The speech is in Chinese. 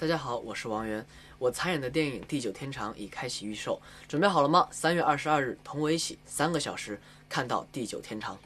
大家好我是王源。我参演的电影地久天长已开启预售准备好了吗？三月二十二日同我一起三个小时看到地久天长。